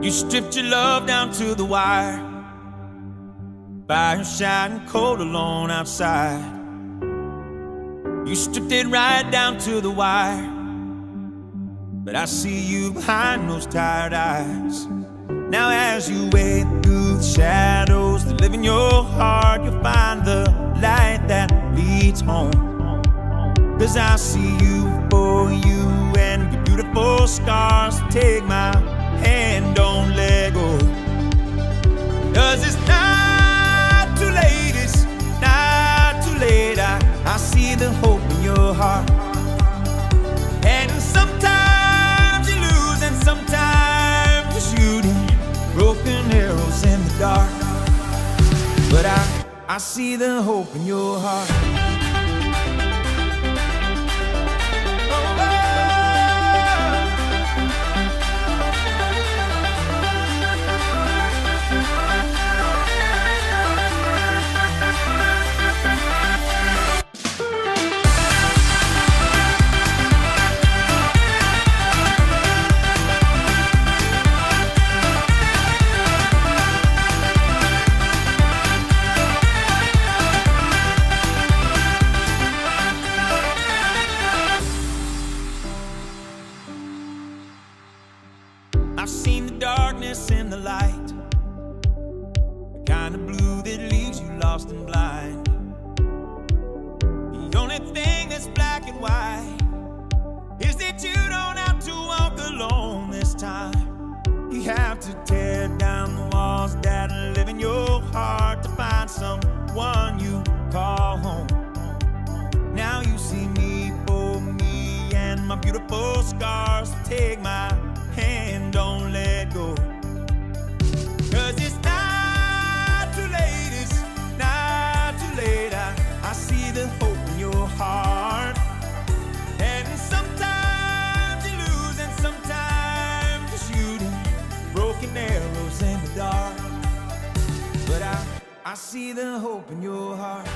You stripped your love down to the wire. By Fire shining cold alone outside. You stripped it right down to the wire. But I see you behind those tired eyes. Now, as you wade through the shadows that live in your heart, you'll find the light that leads home. Cause I see you for you and your beautiful scars. Take my hand, go. Cause it's not too late, it's not too late. I, I see the hope in your heart. And sometimes you lose, and sometimes you're shooting broken arrows in the dark. But I, I see the hope in your heart. I've seen the darkness and the light, the kind of blue that leaves you lost and blind. The only thing that's black and white is that you don't have to walk alone this time. You have to tear down the walls that live in your heart to find someone you call home. Now you see me for me and my beautiful scars. Take my I, see the hope in your heart.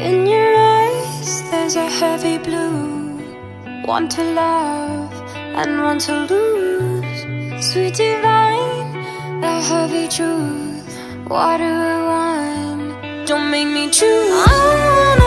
In your eyes there's a heavy blue. One to love and one to lose. Sweet divine, the heavy truth. Water do I want? Don't make me choose.